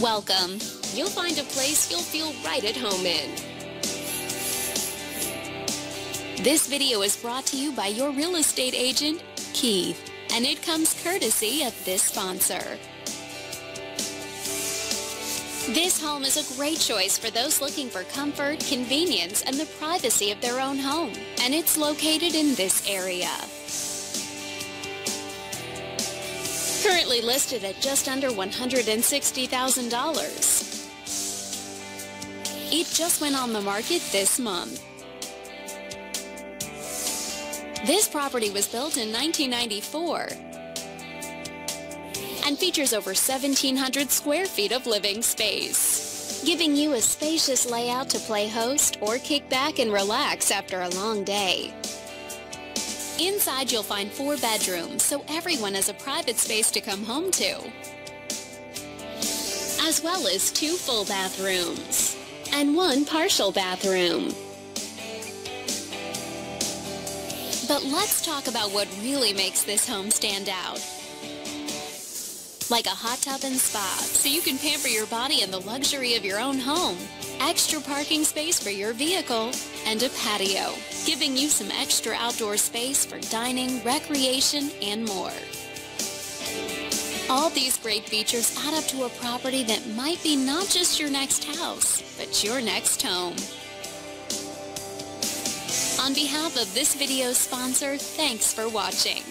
Welcome. You'll find a place you'll feel right at home in. This video is brought to you by your real estate agent, Keith, and it comes courtesy of this sponsor. This home is a great choice for those looking for comfort, convenience, and the privacy of their own home, and it's located in this area. Currently listed at just under $160,000. It just went on the market this month. This property was built in 1994 and features over 1,700 square feet of living space, giving you a spacious layout to play host or kick back and relax after a long day. Inside you'll find four bedrooms, so everyone has a private space to come home to, as well as two full bathrooms and one partial bathroom. But let's talk about what really makes this home stand out. Like a hot tub and spa, so you can pamper your body in the luxury of your own home. Extra parking space for your vehicle, and a patio, giving you some extra outdoor space for dining, recreation, and more. All these great features add up to a property that might be not just your next house, but your next home. On behalf of this video's sponsor, thanks for watching.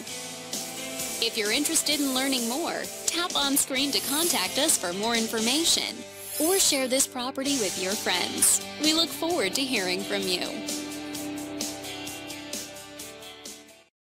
If you're interested in learning more, tap on screen to contact us for more information or share this property with your friends. We look forward to hearing from you.